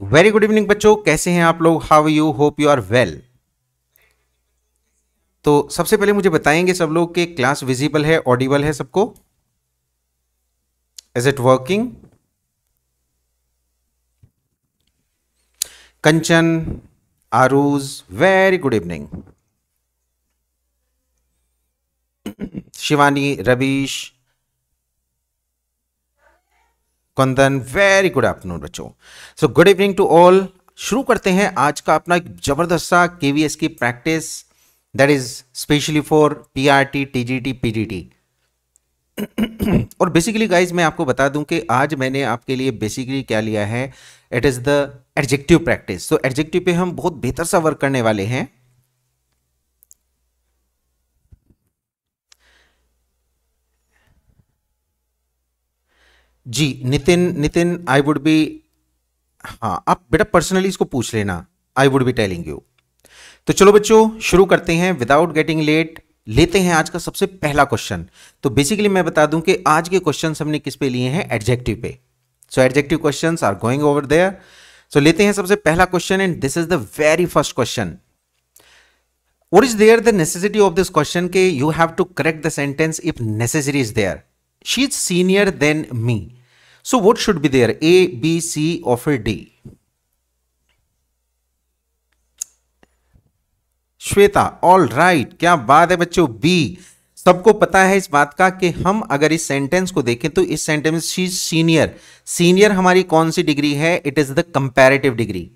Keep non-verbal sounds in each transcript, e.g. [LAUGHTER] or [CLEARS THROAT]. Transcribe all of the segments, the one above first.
Very good evening बच्चों। कैसे हैं आप लोग? How you hope you are well तो सबसे पहले मुझे बताएँगे सब लोग कि क्लास विजिबल है ऑडिबल है सबको? Is it working Kanchan, Aruj very good evening Shivani, Ravish Kandan very good afternoon बच्चों। So good evening to all शुरू करते हैं आज का अपना एक ज़बरदस्त सा केवीएस की practice that is specially for P R T T PRT TGT PGT और बेसिकली गाइज़ मैं आपको बता दूँ कि आज मैंने आपके लिए बेसिकली क्या लिया है? It is the adjective practice तो एडजेक्टिव पे हम बहुत बेहतर सा वर्क करने वाले हैं। जी, Nitin Nitin I would be हाँ आप बेटा पर्सनली इसको पूछ लेना। I would be telling you तो चलो बच्चों, शुरू करते हैं। विदाउट गेटिंग लेट लेते हैं आज का सबसे पहला क्वेश्चन तो बेसिकली मैं बता दूँ कि आज के क्वेश्चन हमने किस पे लिए हैं? एडजेक्टिव पे. So adjective question are going over there so लेते हैं सबसे पहला question and this is the very first question what is there the necessity of this question के? You have to correct the sentence if necessary is there. She is senior than me. So what should be there? A, b, c or d? Shweta all right क्या बात है बच्चों? B सबको पता है इस बात का कि हम अगर इस सेंटेंस को देखें तो इस सेंटेंस शी सीनियर सीनियर हमारी कौन सी डिग्री है? It is the comparative degree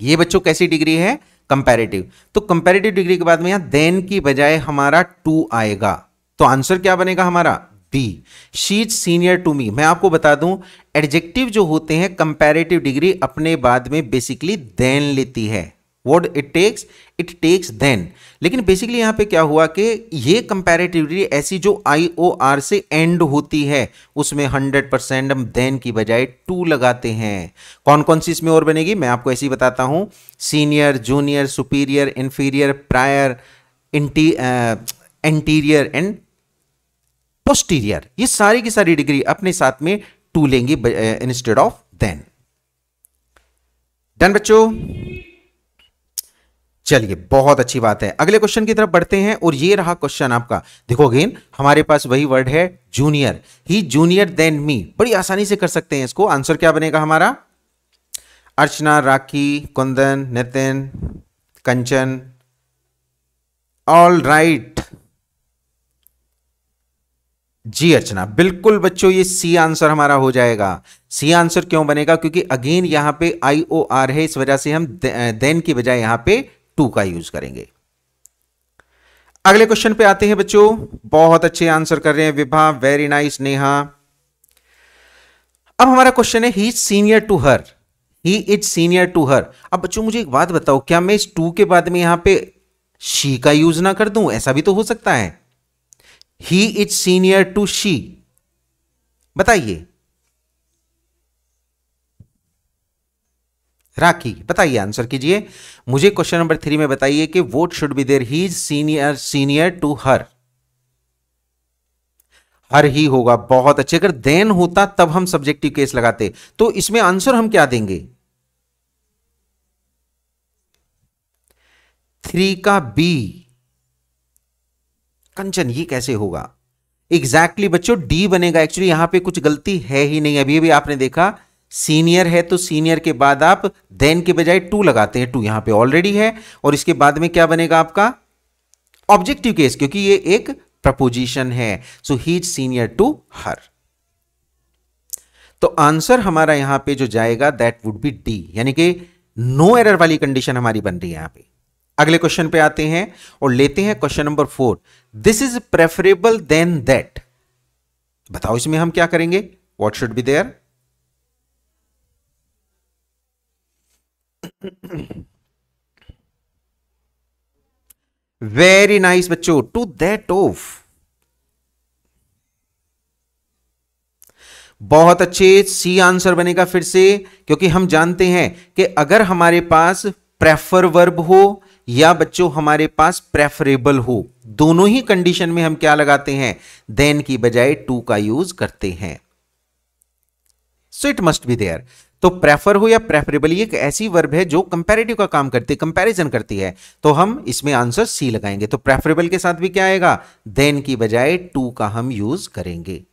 ये बच्चों कैसी डिग्री है? कंपैरेटिव तो कंपैरेटिव डिग्री के बाद में यहाँ देन की बजाय हमारा टू आएगा. तो आंसर क्या बनेगा हमारा? B she is senior to me मैं आपको बता दूँ एडजेक्टिव जो होते हैं कंपैरेटिव डिग्री अपने बाद में बेसिकली देन लेती है। What it takes it takes than लेकिन बेसिकली यहाँ पे क्या हुआ कि ये कंपेरेटिवली ऐसी जो आई ओ आर से एंड होती है, उसमें हंड्रेड परसेंट हम देन की बजाय टू लगाते हैं। कौन कौन सी इसमें और बनेगी? मैं आपको ऐसी बताता हूँ। Senior junior superior inferior prior इंटी anterior and posterior ये सारी की सारी डिग्री अपने साथ में टू लेंगे इंस्टेड ऑफ़ देन डन बच्चों? चलिए, बहुत अच्छी बात है। अगले क्वेश्चन की तरफ़ बढ़ते हैं और ये रहा क्वेश्चन आपका। देखो अगेन हमारे पास वही वर्ड है जूनियर ही जूनियर देन मी बड़ी आसानी से कर सकते हैं इसको। आंसर क्या बनेगा हमारा? अर्चना, राखी, कुंदन, नितिन, कंचन. ऑल राइट जी अर्चना, बिल्कुल बच्चों, ये सी आंसर हमारा हो जाएगा। सी आंसर क्यों बनेगा? क्योंकि अगेन यहाँ पे आई ओ आर है, इस वजह से हम देन की बजाय यहाँ पे टू का यूज़ करेंगे। अगले क्वेश्चन पे आते हैं बच्चों। बहुत अच्छे आंसर कर रहे हैं विभा वेरी नाइस नेहा। अब हमारा क्वेश्चन है he senior to her he is senior to her अब बच्चों, मुझे एक बात बताओ, क्या मैं इस टू के बाद में यहाँ पे शी का यूज़ ना कर दूँ? ऐसा भी तो हो सकता है। He is senior to she बताइए। राखी, बताइए आंसर कीजिए। मुझे क्वेश्चन नंबर थ्री में बताइए कि what should be there he is senior senior to her her ही होगा, बहुत अच्छे। अगर देन होता, तब हम सब्जेक्टिव केस लगाते। तो इसमें आंसर हम क्या देंगे? थ्री का बी कंचन ये कैसे होगा? एग्जैक्टली exactly, बच्चों डी बनेगा। एक्चुअली यहाँ पे कुछ गलती है ही नहीं। अभी अभी आपने देखा सीनियर है तो सीनियर के बाद आप देन के बजाय टू लगाते हैं। टू यहाँ पे ऑलरेडी है और इसके बाद में क्या बनेगा आपका? ऑब्जेक्टिव केस क्योंकि ये एक प्रपोजिशन है। सो ही सीनियर टू हर तो आंसर हमारा यहाँ पे जो जाएगा दैट वुड बी डी यानी कि नो एरर वाली कंडीशन हमारी बन रही है यहाँ पे। अगले क्वेश्चन पे आते हैं और लेते हैं question number four this is preferable than that बताओ इसमें हम क्या करेंगे? What should be there very nice बच्चों टू दैट ऑफ़ बहुत अच्छे सी आंसर बनेगा फिर से, क्योंकि हम जानते हैं कि अगर हमारे पास प्रेफर वर्ब हो या बच्चों, हमारे पास प्रेफरेबल हो। दोनों ही कंडीशन में हम क्या लगाते हैं? देन की बजाय टू का यूज़ करते हैं। So it must be there तो प्रेफर हो या प्रेफरेबल एक ऐसी वर्ब है जो कंपेरेटिव का काम करती है कंपैरिजन करती है। तो हम इसमें आंसर सी लगाएँगे। तो प्रेफरेबल के साथ भी क्या आएगा? देन की बजाय टू का हम यूज़ करेंगे।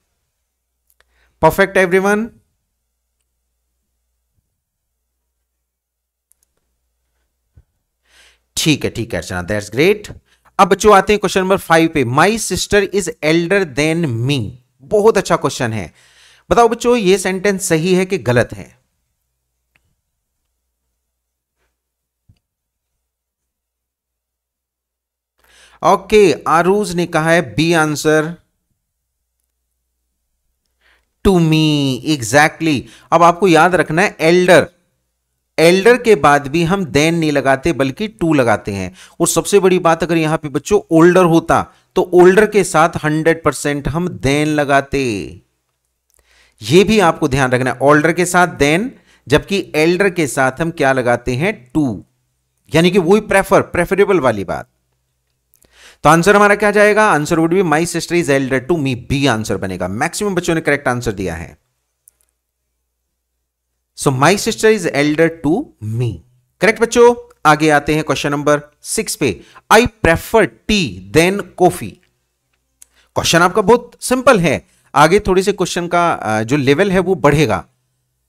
परफेक्ट एवरीवन ठीक है ठीक है अर्चना दैट्स ग्रेट अब बच्चों आते हैं क्वेश्चन नंबर फाइव पे। My sister is elder than me बहुत अच्छा क्वेश्चन है। बताओ बच्चों ये सेंटेंस सही है कि गलत है? ओके okay, आरूज ने कहा है B answer to me exactly अब आपको याद रखना है एल्डर एल्डर के बाद भी हम देन नहीं लगाते, बल्कि टू लगाते हैं। और सबसे बड़ी बात अगर यहाँ पे बच्चों ओल्डर होता तो ओल्डर के साथ हंड्रेड परसेंट हम देन लगाते। यह भी आपको ध्यान रखना है। ओल्डर के साथ देन जबकि एल्डर के साथ हम क्या लगाते हैं? टू यानी कि वही प्रेफर प्रेफरेबल वाली बात। तो आंसर हमारा क्या जाएगा? Answer would be my sister is elder to me B answer बनेगा। मैक्सिमम बच्चों ने करेक्ट आंसर दिया है। So my sister is elder to me correct बच्चों? आगे आते हैं क्वेश्चन नंबर सिक्स पे। I prefer tea than coffee question आपका बहुत सिंपल है। आगे थोड़ी से क्वेश्चन का जो लेवल है वो बढ़ेगा।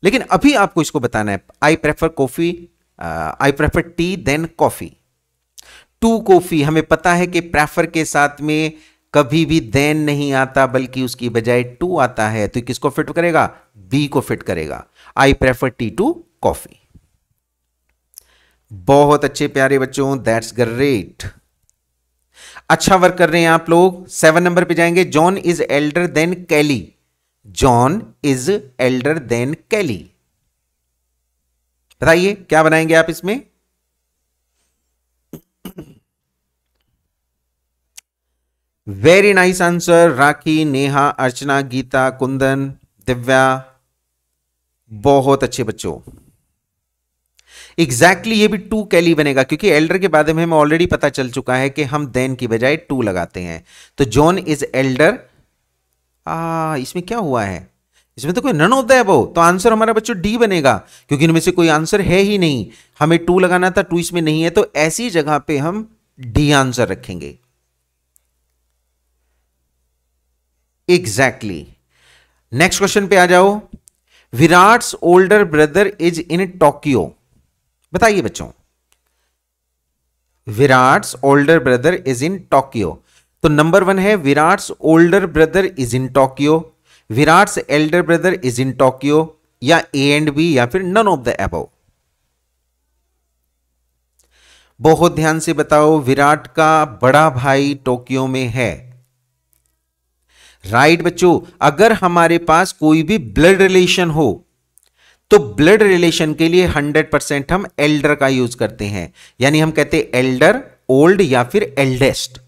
लेकिन अभी आपको इसको बताना है। I prefer coffee I prefer tea than coffee to coffee हमें पता है कि प्रेफर के साथ में कभी भी देन नहीं आता, बल्कि उसकी बजाय टू आता है। तो किसको फिट करेगा? बी को फिट करेगा। I prefer tea to coffee बहुत अच्छे प्यारे बच्चों दैट्स ग्रेट अच्छा वर्क कर रहे हैं आप लोग। सेवन नंबर पे जाएँगे। John is elder than Kelly John is elder than Kelly बताइए, क्या बनाएँगे आप इसमें? Very nice answer Rakhi, Neha, Archana, Geeta, Kundan, Divya बहुत अच्छे बच्चों एग्जैक्टली exactly ये भी टू कैली बनेगा, क्योंकि एल्डर के बारे में हमें ऑलरेडी पता चल चुका है कि हम देन की बजाय टू लगाते हैं। तो जॉन इज़ एल्डर आ, इसमें क्या हुआ है? इसमें तो कोई नन होता है वो तो आंसर हमारा बच्चों डी बनेगा, क्योंकि इनमें से कोई आंसर है ही नहीं। हमें टू लगाना था टू इसमें नहीं है तो ऐसी जगह पे हम डी आंसर रखेंगे। एग्जैक्टली नेक्स्ट क्वेश्चन पे आ जाओ। Virat's older brother is in Tokyo. बताइए बच्चों। Virat's older brother is in Tokyo. तो नंबर वन है, Virat's older brother is in Tokyo. Virat's elder brother is in Tokyo, या A and B या फिर नन ऑफ़ द एबो बहुत ध्यान से बताओ, विराट का बड़ा भाई टोक्यो में है। राइट बच्चों, अगर हमारे पास कोई भी ब्लड रिलेशन हो तो ब्लड रिलेशन के लिए 100 परसेंट हम एल्डर का यूज़ करते हैं। यानी हम कहते हैं एल्डर ओल्ड या फिर एल्डेस्ट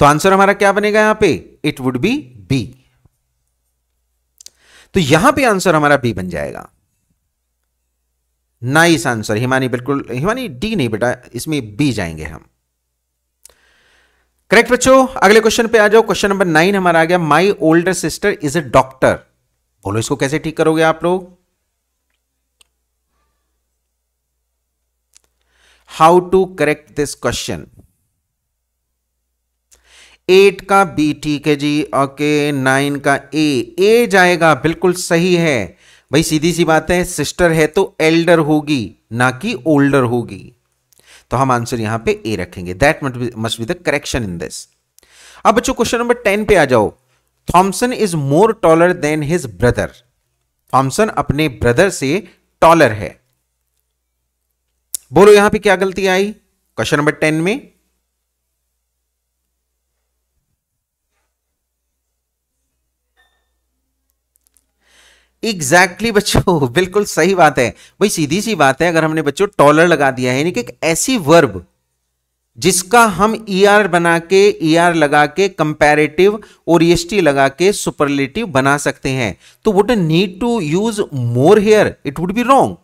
तो आंसर हमारा क्या बनेगा यहाँ पे? इट वुड बी बी तो यहाँ पे आंसर हमारा बी बन जाएगा। नाइस आंसर हिमानी, बिल्कुल, हिमानी डी नहीं बेटा, इसमें बी जाएँगे हम। करेक्ट बच्चों? अगले क्वेश्चन पे आ जाओ। क्वेश्चन नंबर नाइन हमारा आ गया my older sister is a doctor बोलो, इसको कैसे ठीक करोगे आप लोग? How to correct this question eight का बी ठीक है जी। ओके नाइन का ए ए जाएगा, बिल्कुल सही है। भाई, सीधी सी बात है सिस्टर है तो एल्डर होगी, ना कि ओल्डर होगी। तो हम आंसर यहाँ पे ए रखेंगे. That must be the correction in this अब बच्चों क्वेश्चन नंबर टेन पे आ जाओ. Thomson is more taller than his brother Thomson अपने ब्रदर से टॉलर है. बोलो यहाँ पे क्या गलती आई? क्वेश्चन नंबर टेन में. एग्जैक्टली exactly, बच्चों, बिल्कुल सही बात है। भाई सीधी सी बात है, अगर हमने बच्चों टॉलर लगा दिया है, यानी कि एक ऐसी वर्ब जिसका हम ई ER आर बना के ई ER लगा के कंपेरेटिव और ईएसटी लगा के सुपरलेटिव बना सकते हैं। तो would need to use more here it would be wrong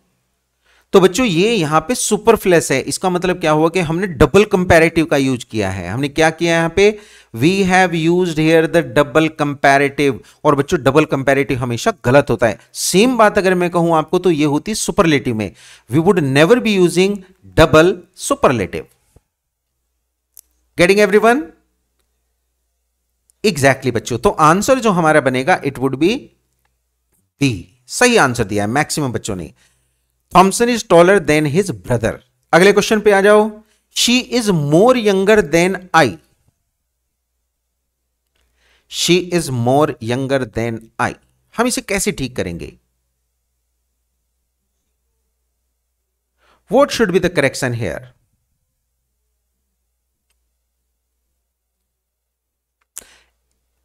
तो बच्चों, ये यहाँ पे सुपर सुपरफ्लेस है। इसका मतलब क्या हुआ कि हमने डबल कंपैरेटिव का यूज़ किया है। हमने क्या किया यहाँ पे? We have use here the double comparative और बच्चों डबल कंपैरेटिव हमेशा गलत होता है। सेम बात अगर मैं कहूँ आपको तो ये होती सुपरलेटिव में। We would never be using double superlative getting everyone exactly बच्चों। तो आंसर जो हमारा बनेगा इट वुड बी बी सही आंसर दिया है मैक्सिमम बच्चों ने। Thomson is taller than his brother अगले क्वेश्चन पे आ जाओ। She is more younger than I she is more younger than I हम इसे कैसे ठीक करेंगे? What should be the correction here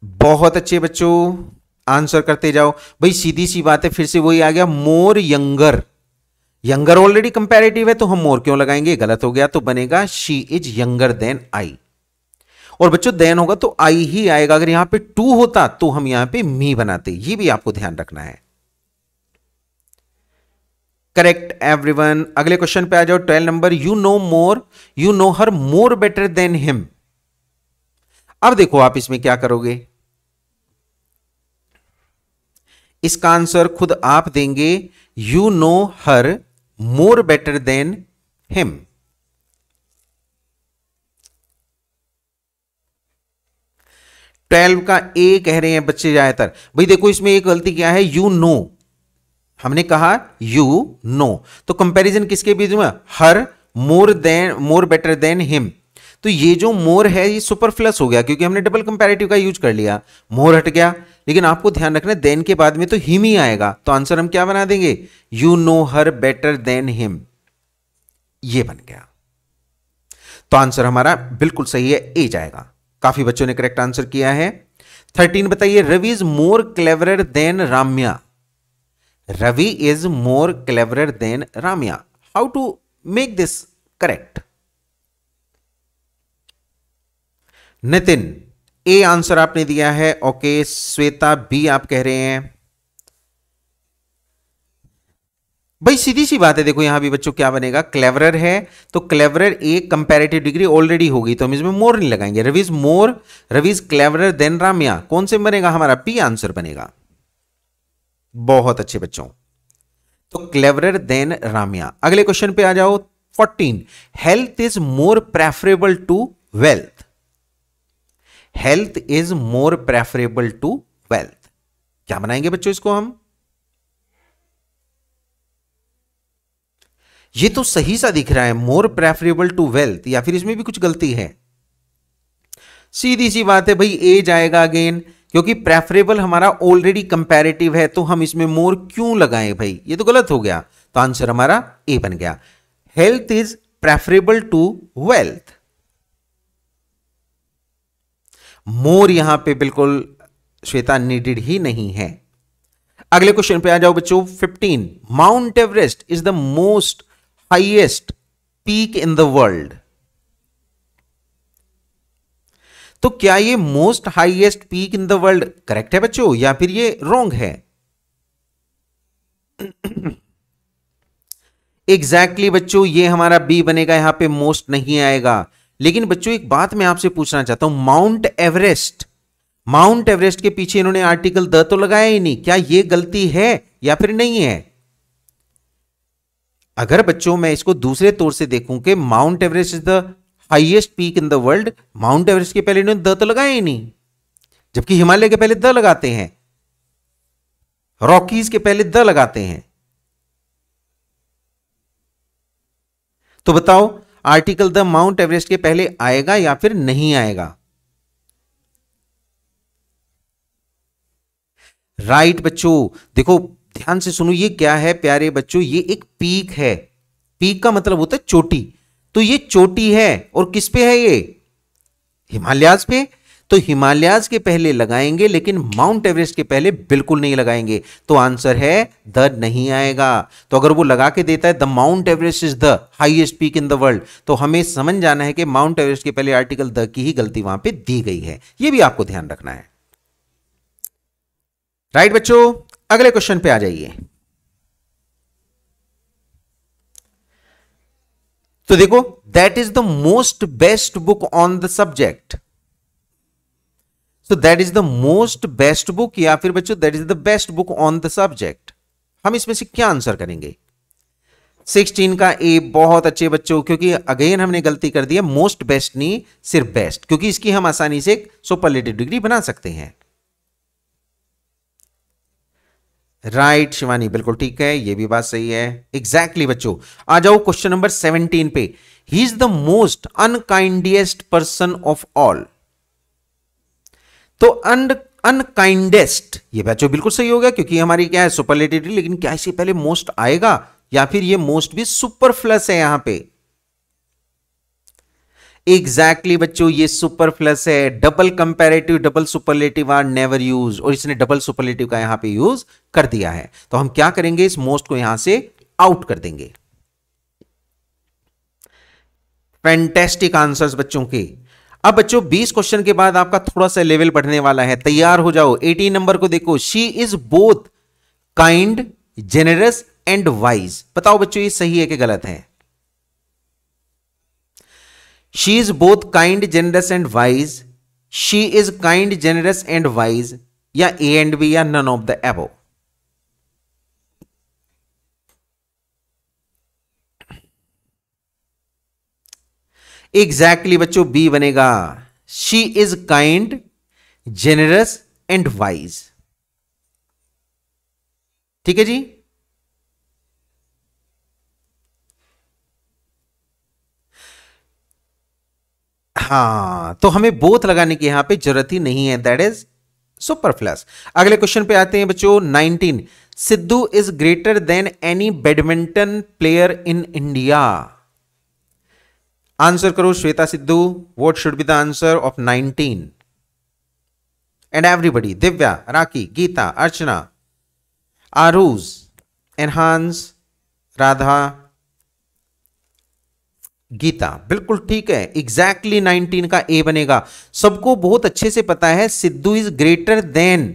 बहुत अच्छे बच्चों आंसर करते जाओ। भाई सीधी सी बात है, फिर से वही आ गया more younger younger already comparative है तो हम मोर क्यों लगाएँगे? गलत हो गया तो बनेगा she is younger than I और बच्चों देन होगा तो आई ही आएगा। अगर यहाँ पे टू होता तो हम यहाँ पे मी बनाते। ये भी आपको ध्यान रखना है। करेक्ट एवरीवन अगले क्वेश्चन पे आ जाओ। Twelve number you know more you know her more better than him अब देखो आप इसमें क्या करोगे? इसका आंसर खुद आप देंगे। You know her more better than him. Twelve का ए कह रहे हैं बच्चे ज़्यादातर। भाई देखो इसमें एक गलती क्या है? यू नो हमने कहा यू नो तो कंपैरिजन किसके बीच में? Her more than more better than him तो ये जो मोर है, ये सुपर प्लस हो गया, क्योंकि हमने डबल कंपेरेटिव का यूज़ कर लिया। मोर हट गया, लेकिन आपको ध्यान रखना है देन के बाद में तो हिम ही आएगा। तो आंसर हम क्या बना देंगे? You know her better than him ये बन गया। तो आंसर हमारा बिल्कुल सही है ए जाएगा। काफ़ी बच्चों ने करेक्ट आंसर किया है। थर्टीन बताइए Ravi is more cleverer than Ramya Ravi is more cleverer than Ramya how to make this correct Nitin A answer आपने दिया है। ओके श्वेता बी आप कह रहे हैं। भाई, सीधी सी बात है, देखो यहाँ भी बच्चों क्या बनेगा? क्लेवरर है तो cleverer a comparative degree already होगी तो हम इसमें मोर नहीं लगाएँगे। Ravi's more Ravi's cleverer than Ramya कौन से बनेगा? हमारा पी आंसर बनेगा। बहुत अच्छे बच्चों। तो क्लेवरर देन रामिया अगले क्वेश्चन पे आ जाओ। Fourteen health is more preferable to wealth health is more preferable to wealth क्या बनाएँगे बच्चों इसको हम? ये तो सही सा दिख रहा है मोर प्रेफरेबल टू वेल्थ या फिर इसमें भी कुछ गलती है? सीधी सी बात है, भाई ए जाएगा अगेन क्योंकि प्रेफरेबल हमारा ऑलरेडी कंपैरेटिव है तो हम इसमें मोर क्यों लगाएँ भाई? ये तो गलत हो गया। तो आंसर हमारा ए बन गया। Health is preferable to wealth more यहाँ पे बिल्कुल श्वेता नीडेड ही नहीं है। अगले क्वेश्चन पे आ जाओ बच्चों 15 Mount Everest is the most highest peak in the world तो क्या ये most highest peak in the world correct है बच्चों, या फिर ये रॉन्ग है? एग्जैक्टली exactly बच्चों, ये हमारा बी बनेगा, यहाँ पे मोस्ट नहीं आएगा। लेकिन बच्चों, एक बात मैं आपसे पूछना चाहता हूँ माउंट एवरेस्ट माउंट एवरेस्ट के पीछे इन्होंने आर्टिकल द तो लगाया ही नहीं। क्या यह गलती है या फिर नहीं है? अगर बच्चों, मैं इसको दूसरे तौर से देखूँ कि Mount Everest is the highest peak in the world Mount Everest के पहले इन्होंने द तो लगाया ही नहीं, जबकि हिमालय के पहले द लगाते हैं रॉकीज के पहले द लगाते हैं। तो बताओ आर्टिकल द माउंट एवरेस्ट के पहले आएगा या फिर नहीं आएगा? राइट right, बच्चों देखो ध्यान से सुनो ये क्या है प्यारे बच्चों? ये एक पीक है। पीक का मतलब होता है चोटी। तो ये चोटी है और किस पे है ये? हिमालयाज पे? तो हिमालयाज के पहले लगाएँगे, लेकिन माउंट एवरेस्ट के पहले बिल्कुल नहीं लगाएँगे। तो आंसर है, द नहीं आएगा। तो अगर वो लगा के देता है, the Mount Everest is the highest peak in the world. तो हमें समझ जाना है कि माउंट एवरेस्ट के पहले आर्टिकल द की ही गलती वहाँ पर दी गई है। यह भी आपको ध्यान रखना है। राइट बच्चों, अगले क्वेश्चन पे आ जाइए। तो देखो that is the most best book on the subject so that is the most best book या फिर बच्चों that is the best book on the subject हम इसमें से क्या आंसर करेंगे 16 का ए बहुत अच्छे बच्चों क्योंकि अगेन हमने गलती कर दी है मोस्ट बेस्ट नहीं सिर्फ़ बेस्ट क्योंकि इसकी हम आसानी से सुपरलेटिव डिग्री बना सकते हैं। राइट right, शिवानी बिल्कुल ठीक है ये भी बात सही है। एग्जैक्टली exactly, बच्चों आ जाओ क्वेश्चन नंबर 17 पे। He is the most unkindest person of all तो अन अनकाइंडेस्ट ये बच्चों बिल्कुल सही हो गया, क्योंकि हमारी क्या है सुपरलेटिव लेकिन क्या इसे पहले मोस्ट आएगा, या फिर ये मोस्ट भी सुपर प्लस है यहाँ पे? एग्जैक्टली exactly बच्चों, ये सुपर प्लस है double comparative double superlative are never use और इसने डबल सुपरलेटिव का यहाँ पे यूज़ कर दिया है। तो हम क्या करेंगे, इस मोस्ट को यहाँ से आउट कर देंगे। फैंटेस्टिक आंसर्स बच्चों के। अब बच्चों 20 क्वेश्चन के बाद आपका थोड़ा सा लेवल बढ़ने वाला है। तैयार हो जाओ। 18 नंबर को देखो। She is both kind generous and wise बताओ बच्चों, ये सही है कि गलत है? She is both kind generous and wise she is kind generous and wise या ए एंड बी या none of the above exactly exactly, बच्चों बी बनेगा। She is kind generous and wise ठीक है जी? हाँ तो हमें बोथ लगाने की यहाँ पे ज़रूरत ही नहीं है। दैट इज़ सुपर प्लस अगले क्वेश्चन पे आते हैं बच्चों 19 Sidhu is greater than any badminton player in India answer करो, Shweta Sidhu what should be the answer of 19 and everybody Divya Rakhi Geeta Archana Arooj enhance Radha Geeta बिल्कुल ठीक है। Exactly exactly nineteen का ए बनेगा। सबको बहुत अच्छे से पता है, Sidhu is greater than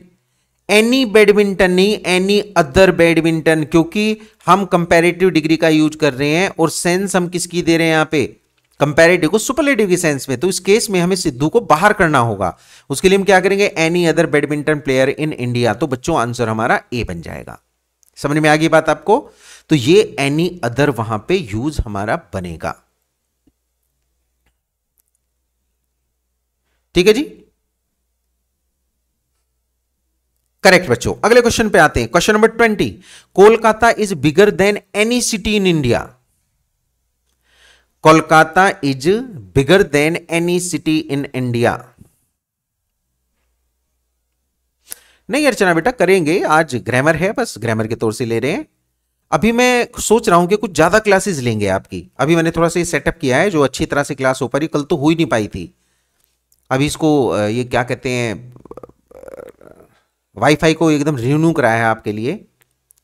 any badminton नहीं एनी अदर बैडमिंटन क्योंकि हम कंपैरेटिव डिग्री का यूज़ कर रहे हैं और सेंस हम किसकी दे रहे हैं यहाँ पे? कंपैरेटिव को सुपरलेटिव की सेंस में तो इस केस में हमें सिद्धू को बाहर करना होगा। उसके लिए हम क्या करेंगे? Any other badminton player in India तो बच्चों आंसर हमारा ए बन जाएगा। समझ में आ गई बात आपको? तो ये एनी अदर वहाँ पे यूज़ हमारा बनेगा। ठीक है जी? करेक्ट बच्चों। अगले क्वेश्चन पे आते हैं। Question number twenty Kolkata is bigger than any city in India Kolkata is bigger than any city in India. नहीं अर्चना बेटा, करेंगे, आज ग्रामर है, बस ग्रामर के तौर से ले रहे हैं। अभी मैं सोच रहा हूँ कि कुछ ज़्यादा क्लासेस लेंगे आपकी। अभी मैंने थोड़ा सा ये सेटअप किया है, जो अच्छी तरह से क्लास हो पा रही, कल तो हो ही नहीं पाई थी। अभी इसको ये क्या कहते हैं वाईफाई को एकदम रिन्यू कराया है आपके लिए,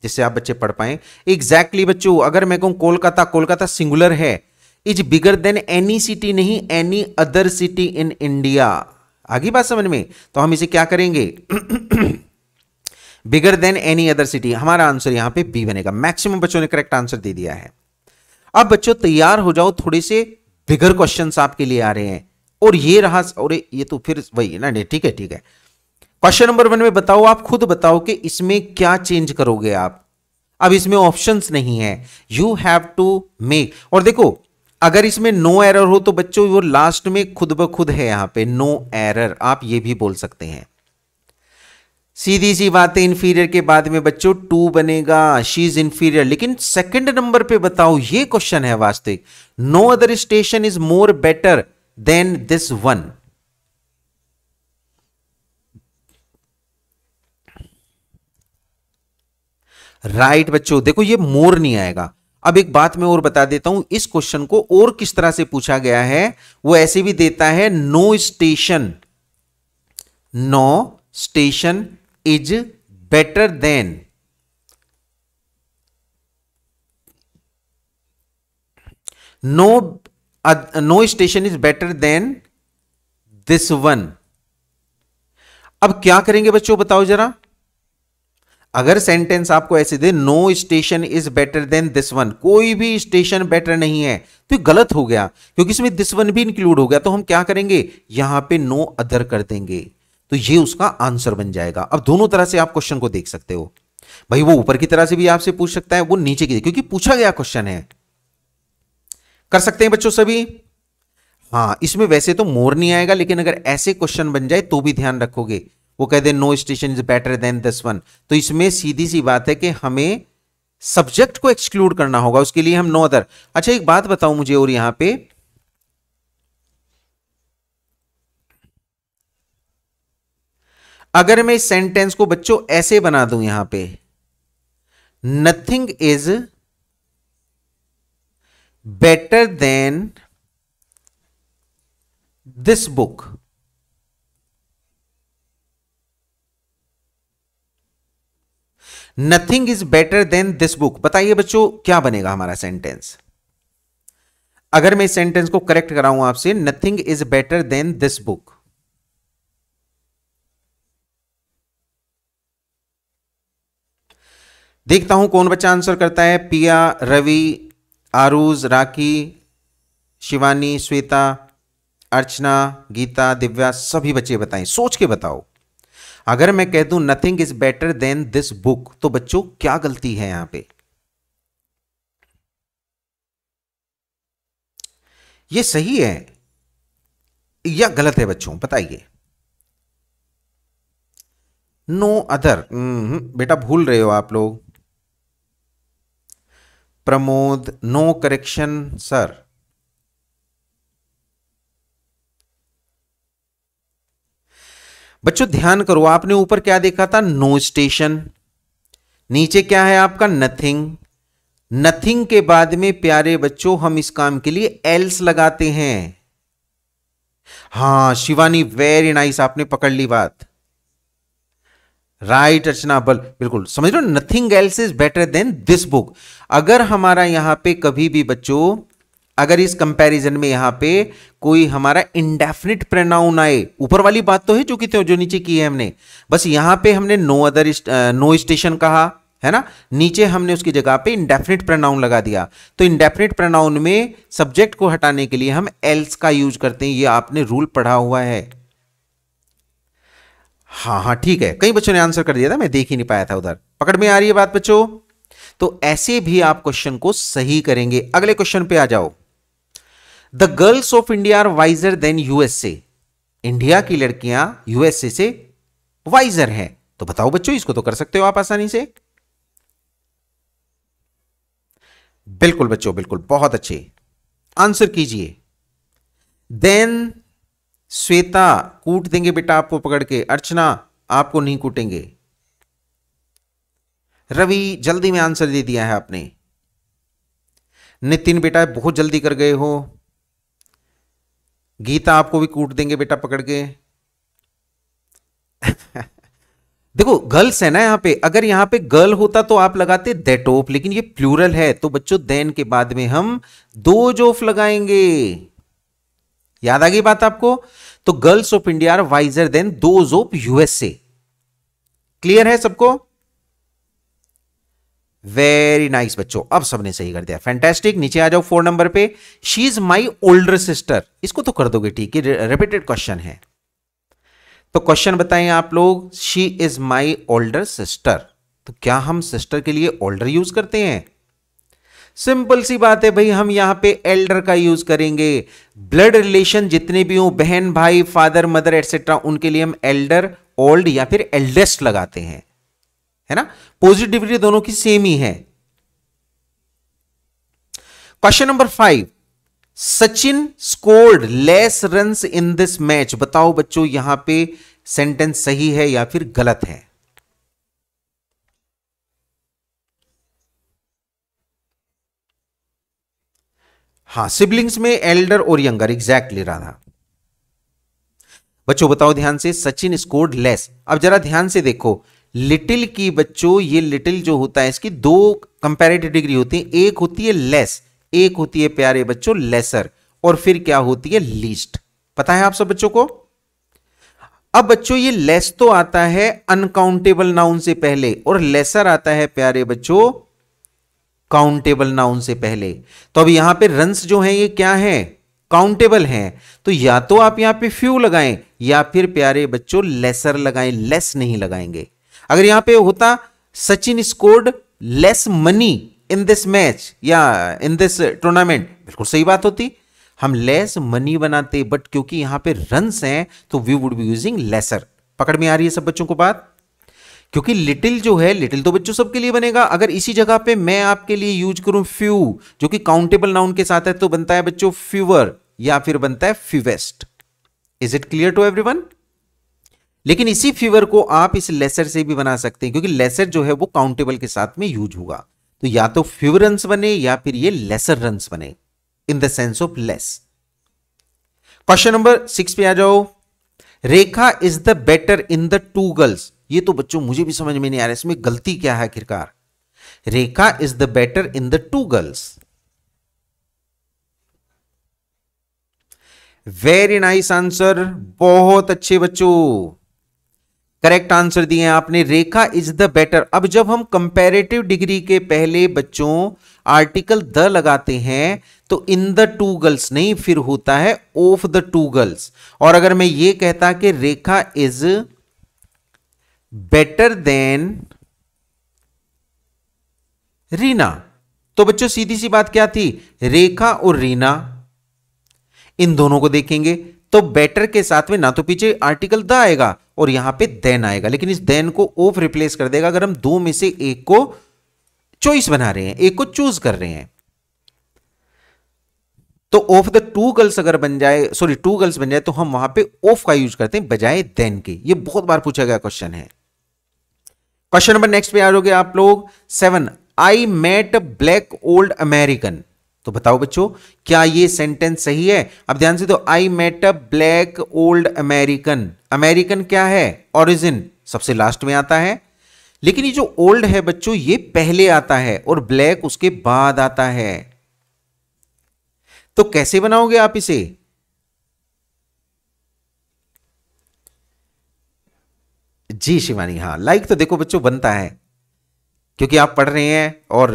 जिससे आप बच्चे पढ़ पाए। एग्जैक्टली exactly बच्चों, अगर मैं कहूँ कोलकाता कोलकाता सिंगुलर है is bigger than any city नहीं any other city in India आगे बात समझ में? तो हम इसे क्या करेंगे? Bigger than any other city हमारा आंसर यहाँ पे बी बनेगा। मैक्सिमम बच्चों ने करेक्ट आंसर दे दिया है। अब बच्चों तैयार हो जाओ, थोड़े से बिगर क्वेश्चंस आपके लिए आ रहे हैं। और ये रहा, और ये तो फिर वही ना? ठीक है ठीक है। क्वेश्चन नंबर वन में बताओ, आप खुद बताओ कि इसमें क्या चेंज करोगे आप। अब इसमें ऑप्शंस नहीं है। यू हैव टू मेक और देखो अगर इसमें नो एरर हो तो बच्चों, वो लास्ट में खुद ब खुद है यहाँ पे नो एरर आप ये भी बोल सकते हैं। सीधी सी बात इंफीरियर के बाद में बच्चों टू बनेगा शी इज़ इंफीरियर लेकिन सेकंड नंबर पे बताओ, ये क्वेश्चन है वास्तविक। No other station is more better than this one right बच्चों, देखो ये मोर नहीं आएगा। अब एक बात मैं और बता देता हूँ, इस क्वेश्चन को और किस तरह से पूछा गया है, वो ऐसे भी देता है no station no station is better than no no station is better than this one अब क्या करेंगे बच्चों, बताओ जरा। अगर सेंटेंस आपको ऐसे दे no station is better than this one कोई भी स्टेशन बेटर नहीं है तो ये गलत हो गया, क्योंकि इसमें दिस वन भी इंक्लूड हो गया तो हम क्या करेंगे? यहाँ पे नो अदर कर देंगे। तो ये उसका आंसर बन जाएगा। अब दोनों तरह से आप क्वेश्चन को देख सकते हो। भाई, वो ऊपर की तरह से भी आपसे पूछ सकता है, वो नीचे की, क्योंकि पूछा गया क्वेश्चन है। कर सकते हैं बच्चों सभी? हाँ इसमें वैसे तो मोर नहीं आएगा, लेकिन अगर ऐसे क्वेश्चन बन जाए तो भी ध्यान रखोगे। वो कह दे no station is better than this one तो इसमें सीधी सी बात है कि हमें सब्जेक्ट को एक्सक्लूड करना होगा, उसके लिए हम नो अदर अच्छा एक बात बताओ मुझे और यहाँ पे। अगर मैं इस सेंटेंस को बच्चों ऐसे बना दूँ यहाँ पे। Nothing is better than this book nothing is better than this book बताइए बच्चों, क्या बनेगा हमारा सेंटेंस अगर मैं इस सेंटेंस को करेक्ट कराऊं आपसे nothing is better than this book देखता हूँ कौन बच्चा आंसर करता है, पिया, रवि, आरूज, राखी, शिवानी, श्वेता, अर्चना, गीता, दिव्या, सभी बच्चे बताएँ, सोच के बताओ। अगर मैं कह दूँ nothing is better than this book तो बच्चों, क्या गलती है यहाँ पे? ये सही है या गलत है बच्चों? बताइए। नो अदर बेटा भूल रहे हो आप लोग। प्रमोद नो करेक्शन सर बच्चों ध्यान करो आपने ऊपर क्या देखा था? नो स्टेशन नीचे क्या है आपका? नथिंग नथिंग के बाद में प्यारे बच्चों हम इस काम के लिए एल्स लगाते हैं। हाँ शिवानी वेरी नाइस आपने पकड़ ली बात। राइट right, अर्चना बल बिल्कुल। समझ लो nothing else is better than this book अगर हमारा यहाँ पे कभी भी बच्चों अगर इस कंपैरिजन में यहाँ पे कोई हमारा इंडेफिनिट प्रोनाउन आए, ऊपर वाली बात तो है जो कि जो नीचे की है हमने। बस यहाँ पे हमने नो अदर नो स्टेशन कहा, है ना? नीचे हमने उसकी जगह पे इंडेफिनिट प्रोनाउन लगा दिया। तो इंडेफिनिट प्रोनाउन में सब्जेक्ट को हटाने के लिए हम एल्स का यूज़ करते हैं, ये आपने रूल पढ़ा हुआ है। हाँ हाँ ठीक है। कई बच्चों ने आंसर कर दिया था, मैं देख ही नहीं पाया था उधर। पकड़ में आ रही है बात बच्चों? तो ऐसे भी आप क्वेश्चन को सही करेंगे। अगले क्वेश्चन पे आ जाओ। The girls of India are wiser than USA India की लड़कियाँ यूएसए से वाइजर हैं। तो बताओ बच्चों इसको तो कर सकते हो आप आसानी से। बिल्कुल बच्चों बिल्कुल बहुत अच्छे। आंसर कीजिए। देन श्वेता कूट देंगे बेटा आपको पकड़ के। अर्चना आपको नहीं कूटेंगे। रवि जल्दी में आंसर दे दिया है आपने। नितिन बेटा बहुत जल्दी कर गए हो। गीता आपको भी कूट देंगे बेटा पकड़ के। [LAUGHS] देखो, गर्ल्स है ना यहाँ पे। अगर यहाँ पे गर्ल होता तो आप लगाते देटोप लेकिन ये प्लूरल है तो बच्चों देन के बाद में हम दो जोफ लगाएँगे। याद आ गई बात आपको? तो girls of India are wiser than those of USA clear है सबको? वेरी नाइस बच्चों। अब सबने सही कर दिया। फैंटेस्टिक नीचे आ जाओ फोर नंबर पे। She is my older sister इसको तो कर दोगे, ठीक है? रिपीटेड क्वेश्चन है। तो क्वेश्चन बताएँ आप लोग। She is my older sister तो क्या हम सिस्टर के लिए ओल्डर यूज़ करते हैं? सिंपल सी बात है भाई, हम यहाँ पे एल्डर का यूज़ करेंगे। ब्लड रिलेशन जितने भी हो, बहन, भाई फादर मदर एटसेट्रा उनके लिए हम एल्डर ओल्ड या फिर एल्डेस्ट लगाते हैं। है ना? पॉजिटिविटी दोनों की सेम ही है। Question number five Sachin scored less runs in this match बताओ बच्चों, यहाँ पे सेंटेंस सही है या फिर गलत है? हाँ सिबलिंग्स में एल्डर और यंगर एग्जैक्टली राधा। बच्चों, बताओ ध्यान से, सचिन स्कोर्ड लेस अब जरा ध्यान से देखो लिटिल की बच्चों, ये लिटिल जो होता है, इसकी दो कंपेरेटिव डिग्री होती है। एक होती है लेस एक होती है प्यारे बच्चों लेसर और फिर क्या होती है? लीस्ट पता है आप सब बच्चों को? अब बच्चों, ये लेस तो आता है अनकाउंटेबल नाउन से पहले, और लेसर आता है प्यारे बच्चों काउंटेबल नाउन से पहले। तो अब यहाँ पे रंस जो है, ये क्या है? काउंटेबल हैं। तो या तो आप यहाँ पे फ्यू लगाएँ, या फिर प्यारे बच्चों लेसर लगाएँ लेस नहीं लगाएँगे। अगर यहाँ पे होता, Sachin scored less money in this match या इन दिस टूर्नामेंट बिल्कुल सही बात होती। हम लेस मनी बनाते बट क्योंकि यहाँ पे रन्स हैं तो we would be using lesser पकड़ में आ रही है सब बच्चों को बात? क्योंकि लिटिल जो है लिटिल तो बच्चों सबके लिए बनेगा। अगर इसी जगह पे मैं आपके लिए यूज़ करूँ फ्यू जो कि काउंटेबल नाउन के साथ है तो बनता है बच्चों फ्यूवर या फिर बनता है fewest is it clear to everyone लेकिन इसी फीवर को आप इस लेसर से भी बना सकते हैं, क्योंकि लेसर जो है वो काउंटेबल के साथ में यूज़ होगा। तो या तो फ्यूवर रंस बने या फिर ये लेसर रंस बने in the sense of less question number six पे आ जाओ। Rekha is the better in the two girls ये तो बच्चों, मुझे भी समझ में नहीं आ रहा, इसमें गलती क्या है आखिरकार? Rekha is the better in the two girls very nice answer बहुत अच्छे बच्चों। करेक्ट आंसर दिए आपने, रेखा इज़ द बेटर अब जब हम कंपेरेटिव डिग्री के पहले बच्चों आर्टिकल द लगाते हैं तो इन द टू गर्ल्स नहीं, फिर होता है ऑफ़ द टू गर्ल्स और अगर मैं ये कहता कि Rekha is better than Reena तो बच्चों सीधी सी बात क्या थी? रेखा और रीना, इन दोनों को देखेंगे। तो बेटर के साथ में ना तो पीछे आर्टिकल द आएगा और यहाँ पे देन आएगा। लेकिन इस देन को ऑफ़ रिप्लेस कर देगा अगर हम दो में से एक को चॉइस बना रहे हैं, एक को चूज़ कर रहे हैं। तो ऑफ़ द टू गर्ल्स अगर बन जाए सॉरी टू गर्ल्स बन जाए तो हम वहाँ पे ऑफ़ का यूज़ करते हैं बजाय देन के। ये बहुत बार पूछा गया क्वेश्चन है। क्वेश्चन नंबर नेक्स्ट पे आ जाओगे आप लोग। Seven I met black old American तो बताओ बच्चों, क्या ये सेंटेंस सही है? अब ध्यान से तो I met a black old American American क्या है? ओरिजिन सबसे लास्ट में आता है। लेकिन ये जो ओल्ड है बच्चों, ये पहले आता है और ब्लैक उसके बाद आता है। तो कैसे बनाओगे आप इसे? जी शिवानी हाँ लाइक तो देखो बच्चों बनता है, क्योंकि आप पढ़ रहे हैं और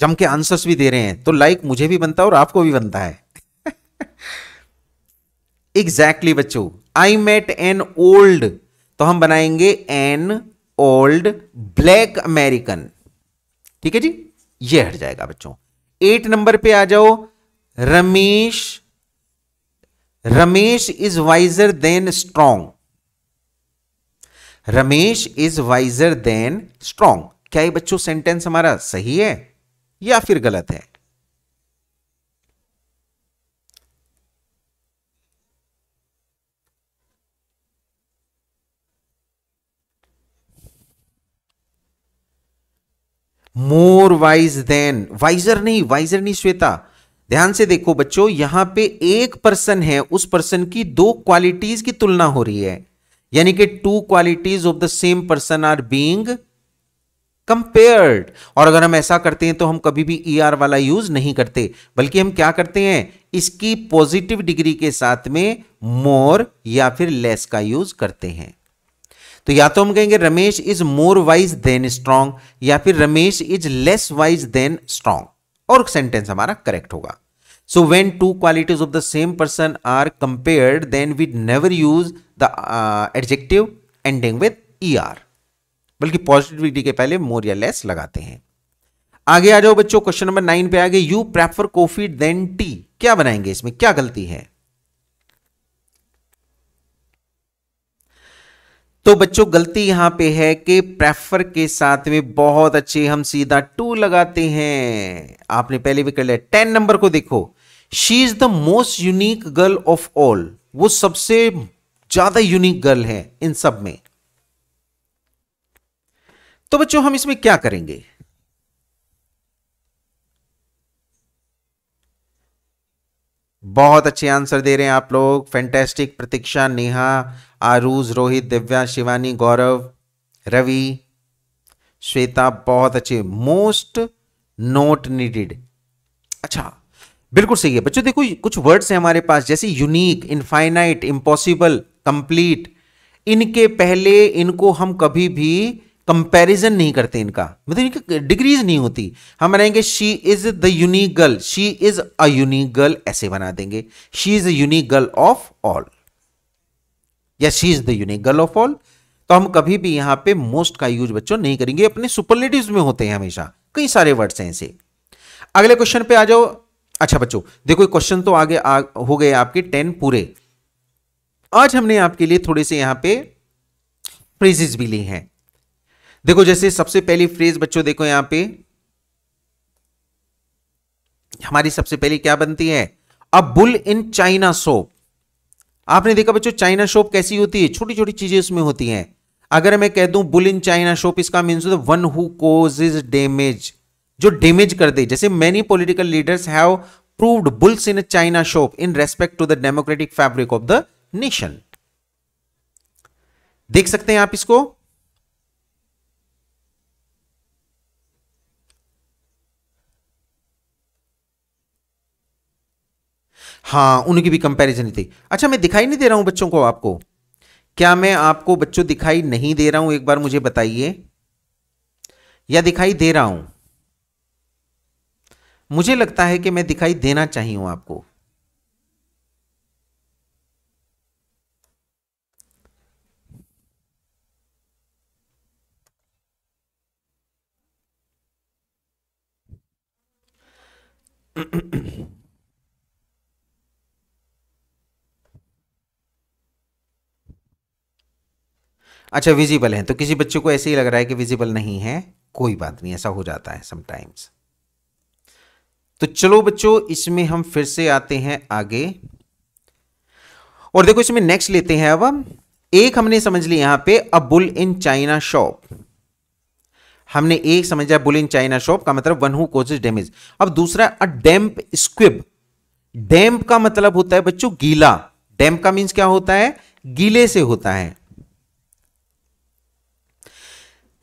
जम के आंसर्स भी दे रहे हैं तो लाइक मुझे भी बनता है और आपको भी बनता है। एग्जैक्टली [LAUGHS] exactly बच्चों आई मेट एन ओल्ड तो हम बनाएँगे एन ओल्ड ब्लैक अमेरिकन ठीक है जी? ये हट जाएगा बच्चों। एट नंबर पे आ जाओ Ramesh Ramesh is wiser than strong Ramesh is wiser than strong क्या ये बच्चों सेंटेंस हमारा सही है? या फिर गलत है? मोर वाइज देन वाइजर नहीं वाइजर नहीं श्वेता। ध्यान से देखो बच्चों, यहाँ पे एक पर्सन है, उस पर्सन की दो क्वालिटीज की तुलना हो रही है। यानी कि two qualities of the same person are being compared और अगर हम ऐसा करते हैं तो हम कभी भी ई e आर वाला यूज़ नहीं करते बल्कि हम क्या करते हैं? इसकी पॉजिटिव डिग्री के साथ में मोर या फिर लेस का यूज़ करते हैं। तो या तो हम कहेंगे Ramesh is more wise than strong या फिर Ramesh is less wise than strong और सेंटेंस हमारा करेक्ट होगा। So when two qualities of the same person are compared, then we never use the uh, adjective ending with er. बल्कि positivity के पहले मोर या less लगाते हैं। आगे आ जाओ बच्चों क्वेश्चन नंबर नाइन पे आगे you prefer coffee than tea क्या बनाएँगे इसमें? क्या गलती है? तो बच्चों, गलती यहाँ पे है कि प्रेफर के साथ में बहुत अच्छे हम सीधा टू लगाते हैं। आपने पहले भी कर लिया। टेन नंबर को देखो। She is the most unique girl of all वो सबसे ज़्यादा यूनिक गर्ल है इन सब में। तो बच्चों, हम इसमें क्या करेंगे? बहुत अच्छे आंसर दे रहे हैं आप लोग। फैंटेस्टिक प्रतीक्षा, नेहा, आरूज, रोहित, दिव्या, शिवानी, गौरव, रवि, श्वेता, बहुत अच्छे। मोस्ट नोट नीडेड अच्छा बिल्कुल सही है। बच्चों, देखो, कुछ वर्ड्स हैं हमारे पास, जैसे यूनिक इनफाइनाइट इम्पॉसिबल कंप्लीट इनके पहले, इनको हम कभी भी कंपैरिजन नहीं करते इनका। मतलब इनकी डिग्रीज नहीं होती। हम बनाएँगे she is the unique girl she is a unique girl ऐसे बना देंगे। She is a unique girl of all या she is the unique girl of all तो हम कभी भी यहाँ पे मोस्ट का यूज़ बच्चों नहीं करेंगे। अपने सुपरलेटिव्स में होते हैं हमेशा। कई सारे वर्ड्स हैं ऐसे। अगले क्वेश्चन पे आ जाओ। अच्छा बच्चों देखो क्वेश्चन तो आगे आ, हो गए आपके टेन पूरे। आज हमने आपके लिए थोड़े से यहाँ पे फ्रेजेस भी ली हैं। देखो, जैसे सबसे पहली फ्रेज बच्चों, देखो यहाँ पे। हमारी सबसे पहली क्या बनती है? A bull in China shop आपने देखा बच्चों चाइना शॉप कैसी होती है? छोटी छोटी चीज़ें उसमें होती हैं। अगर मैं कह दूँ बुल इन चाइना शॉप इसका means one who cause is damage जो डैमेज कर दे। जैसे many political leaders have proved bulls in China shop in respect to the democratic fabric of the nation देख सकते हैं आप इसको? हाँ उनकी भी कंपैरिजन थी। अच्छा मैं दिखाई नहीं दे रहा हूँ बच्चों को आपको। क्या मैं आपको बच्चों दिखाई नहीं दे रहा हूँ? एक बार मुझे बताइए। या दिखाई दे रहा हूँ? मुझे लगता है कि मैं दिखाई देना चाहिए हूँ आपको। [CLEARS THROAT] अच्छा विजिबल है। तो किसी बच्चे को ऐसे ही लग रहा है कि विजिबल नहीं है, कोई बात नहीं, ऐसा हो जाता है समटाइम्स तो चलो बच्चों, इसमें हम फिर से आते हैं आगे। और देखो, इसमें नेक्स्ट लेते हैं अब हम। एक हमने समझ लिया यहाँ पे a bull in China shop हमने एक समझा बुल इन चाइना शॉप का मतलब वन हु कोजेज डैमेज अब दूसरा अ डैम्प स्क्विब डैम्प का मतलब होता है बच्चों, गीला। डैम्प का मीन्स क्या होता है? गीले से होता है।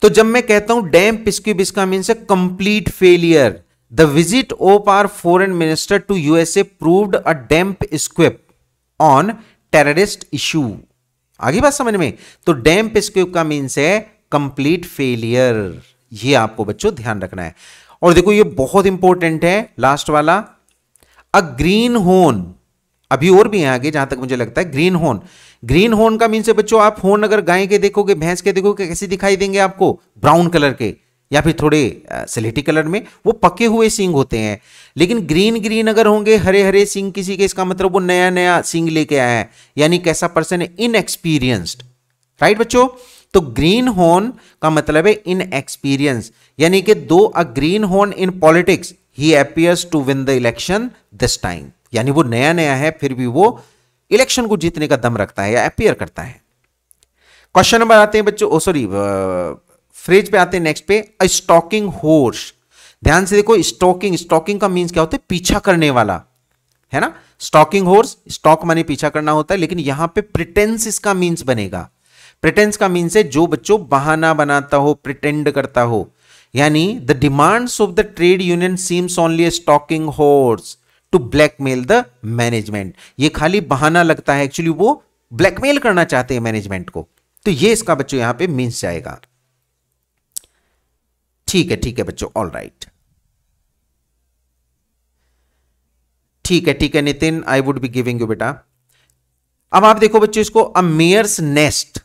तो जब मैं कहता हूँ डैम स्क्विब इसका मीन्स है complete failure the visit of our foreign minister to USA proved a damp squib on terrorist issue आगे बात समझ में? तो डैम्प स्क्विब का मीन्स है कंप्लीट फेलियर ये आपको बच्चों ध्यान रखना है। और देखो ये बहुत इंपॉर्टेंट है लास्ट वाला। अ ग्रीन होन अभी और भी है आगे, जहाँ तक मुझे लगता है ग्रीन होन ग्रीन होर्न का मीन से बच्चों, आप होर्न अगर गाय के देखोगे, भैंस के देखोगे, कैसे दिखाई देंगे आपको? ब्राउन कलर के, या फिर थोड़े सिलेटी कलर में, वो पके हुए सिंग होते हैं. लेकिन ग्रीन ग्रीन अगर होंगे हरे हरे सिंग किसी के, इसका मतलब वो नया नया सिंग लेके आया है. यानी कैसा पर्सन है? इनएक्सपीरियंस्ड राइट बच्चों? तो ग्रीन होर्न का मतलब है इन एक्सपीरियंस यानी कि दो a greenhorn in politics he appears to win the election this time यानी वो नया नया है, फिर भी वो इलेक्शन को जीतने का दम रखता है या अपियर करता है। क्वेश्चन नंबर आते हैं बच्चों सॉरी फ्रेज पे आते हैं नेक्स्ट पे स्टॉकिंग होर्स ध्यान से देखो स्टॉकिंग स्टॉकिंग का मीन्स क्या होता है? पीछा करने वाला, है ना? स्टॉकिंग होर्स स्टॉक माने पीछा करना होता है, लेकिन यहाँ पे प्रिटेंस इसका मीन्स बनेगा। प्रिटेंस का मीन्स है जो बच्चों बहाना बनाता हो प्रिटेंड करता हो। यानी the demands of the trade union seems only stalking horse to blackmail the management ये खाली बहाना लगता है एक्चुअली वो ब्लैकमेल करना चाहते हैं मैनेजमेंट को। तो ये इसका बच्चों यहाँ पे मीन्स जाएगा। ठीक है ठीक है बच्चों ऑल राइट ठीक है ठीक है Nitin I would be giving you बेटा। अब आप देखो बच्चों इसको अ मेयर्स नेस्ट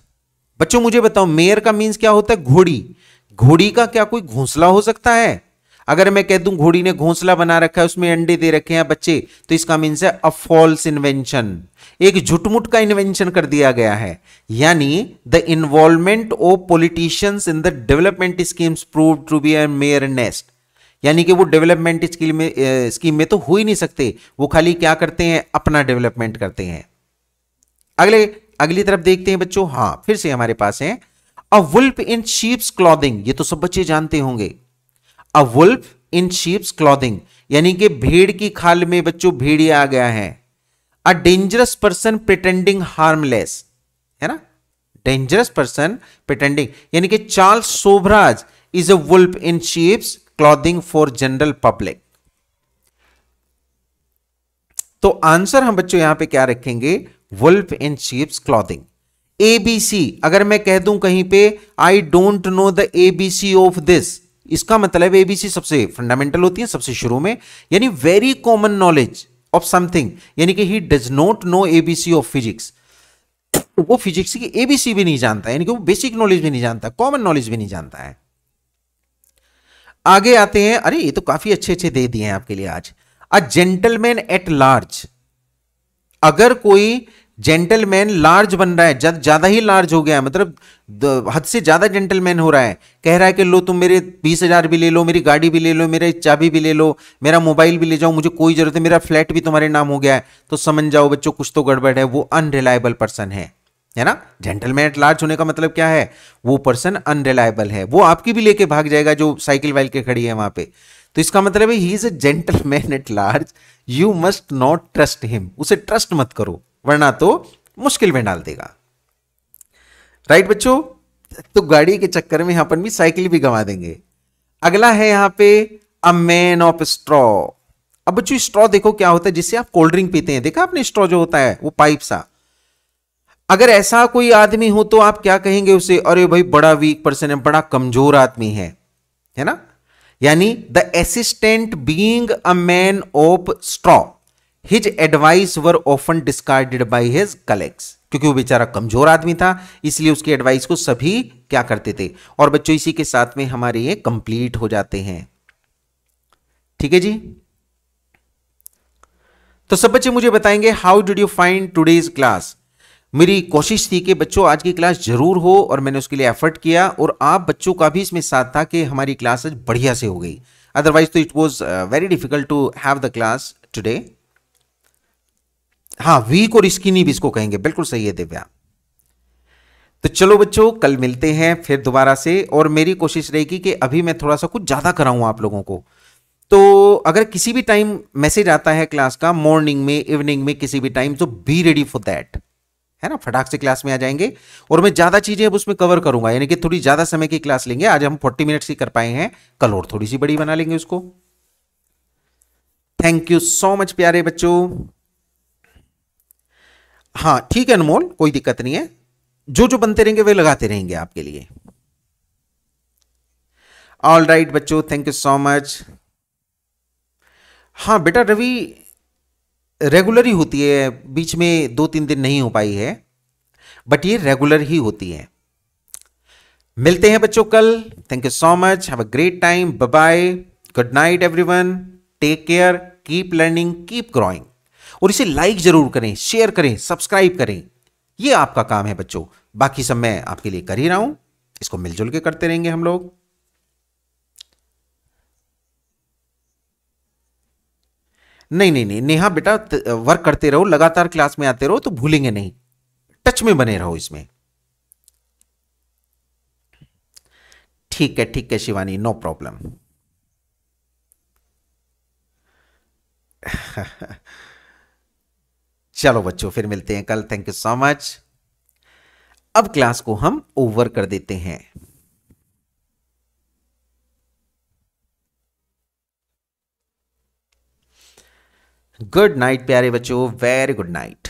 बच्चों मुझे बताओ मेयर का मीन्स क्या होता है? घोड़ी। घोड़ी का क्या कोई घोंसला हो सकता है? अगर मैं कह दूँ घोड़ी ने घोंसला बना रखा है, उसमें अंडे दे रखे हैं बच्चे तो इसका मीन्स है अ फॉल्स इन्वेंशन एक झुटमुट का इन्वेंशन कर दिया गया है। यानी the involvement of politicians in the development schemes prove to be mare nest यानी कि वो डेवलपमेंट स्कीम में स्कीम में तो हो ही नहीं सकते। वो खाली क्या करते हैं? अपना डेवलपमेंट करते हैं। अगले, अगली तरफ़ देखते हैं बच्चों। हाँ फिर से हमारे पास है। A wolf in sheep's clothing ये तो सब बच्चे जानते होंगे। A wolf in sheep's clothing यानी कि भेड़ की खाल में बच्चों भेड़िया आ गया है। A dangerous person pretending harmless है ना? डेंजरस पर्सन प्रिटेंडिंग यानी कि Charles Sobhraj is a wolf in sheep's clothing for general public तो आंसर हम बच्चों यहाँ पे क्या रखेंगे? Wolf in sheep's clothing ABC अगर मैं कह दूँ कहीं पे I don't know the ABC of this इसका मतलब एबीसी सबसे फंडामेंटल होती है, सबसे शुरू में, यानी very common knowledge of something यानी कि he does not know ABC of physics वो फिजिक्स की एबीसी भी नहीं जानता, यानी कि वो बेसिक नॉलेज भी नहीं जानता कॉमन नॉलेज भी नहीं जानता है। आगे आते हैं, अरे ये तो काफ़ी अच्छे अच्छे दे दिए हैं आपके लिए आज। अ जेंटलमैन एट लार्ज अगर कोई जेंटलमैन लार्ज बन रहा है, ज़्यादा ही लार्ज हो गया है। मतलब हद से ज़्यादा जेंटलमैन हो रहा है। कह रहा है कि लो, तुम मेरे बीस हज़ार भी ले लो, मेरी गाड़ी भी ले लो, मेरे चाबी भी ले लो, मेरा मोबाइल भी ले जाओ, मुझे कोई ज़रूरत है मेरा फ्लैट भी तुम्हारे नाम हो गया है। तो समझ जाओ बच्चों, कुछ तो गड़बड़ है, वो अनरिलायबल पर्सन है। है ना? जेंटलमैन एट लार्ज होने का मतलब क्या है? वो पर्सन अनरिलायबल है। वो आपकी भी लेके भाग जाएगा जो साइकिल वाइल के खड़ी है वहाँ पे। तो इसका मतलब है he is a gentleman at large you must not trust him उसे ट्रस्ट मत करो। वरना तो मुश्किल में डाल देगा। राइट बच्चों? तो गाड़ी के चक्कर में पर भी साइकिल भी गंवा देंगे। अगला है यहाँ पे अ मैन ऑफ़ स्ट्रॉ अब बच्चों स्ट्रॉ देखो क्या होता है जिससे आप कोल्ड ड्रिंक पीते हैं। देखा आपने स्ट्रॉ जो होता है, वो पाइप सा? अगर ऐसा कोई आदमी हो तो आप क्या कहेंगे उसे, अरे भाई, बड़ा वीक पर्सन है, बड़ा कमज़ोर आदमी है। है ना? यानी the assistant being a man of straw his advice were often discarded by his colleagues क्योंकि वो बेचारा कमज़ोर आदमी था, इसलिए उसकी एडवाइस को सभी क्या करते थे? और बच्चों, इसी के साथ में हमारे ये कंप्लीट हो जाते हैं। ठीक है जी? तो सब बच्चे मुझे बताएँगे how did you find today's class मेरी कोशिश थी कि बच्चों, आज की क्लास ज़रूर हो और मैंने उसके लिए एफर्ट किया और आप बच्चों का भी इसमें साथ था कि हमारी क्लास बढ़िया से हो गई। अदरवाइज़ तो it was very difficult to have the class today हाँ वीक और स्किनी भी इसको कहेंगे। बिल्कुल सही है दिव्या। तो चलो बच्चों, कल मिलते हैं फिर दोबारा से। और मेरी कोशिश रहेगी कि अभी मैं थोड़ा सा कुछ ज़्यादा कराऊं आप लोगों को। तो अगर किसी भी टाइम मैसेज आता है क्लास का मॉर्निंग में इवनिंग में किसी भी टाइम तो बी रेडी फॉर दैट है ना? फटाक से क्लास में आ जाएँगे। और मैं ज़्यादा चीज़ें अब उसमें कवर करूँगा। यानी कि थोड़ी ज़्यादा समय की क्लास लेंगे। आज हम 40 मिनट्स ही कर पाए हैं। कल और थोड़ी सी बड़ी बना लेंगे उसको। थैंक यू सो मच प्यारे बच्चों। हाँ ठीक है अनमोल कोई दिक्कत नहीं है। जो जो बनते रहेंगे वे लगाते रहेंगे आपके लिए। ऑल राइट right, बच्चों थैंक यू सो मच हाँ बेटा रवि रेगुलर ही होती है। बीच में दो तीन दिन नहीं हो पाई है बट ये रेगुलर ही होती है। मिलते हैं बच्चों कल। Thank you so much have a great time bye good night everyone take care keep learning keep growing और इसे लाइक ज़रूर करें शेयर करें सब्सक्राइब करें। यह आपका काम है बच्चों। बाकी सब मैं आपके लिए कर ही रहा हूँ। इसको मिलजुल के करते रहेंगे हम लोग। नहीं नहीं नहीं, नेहा बेटा वर्क करते रहो, लगातार क्लास में आते रहो तो भूलेंगे नहीं। टच में बने रहो इसमें। ठीक है ठीक है शिवानी नो प्रॉब्लम [LAUGHS] चलो बच्चों, फिर मिलते हैं कल। थैंक यू सो मच अब क्लास को हम ओवर कर देते हैं। गुड नाइट प्यारे बच्चों. Very good night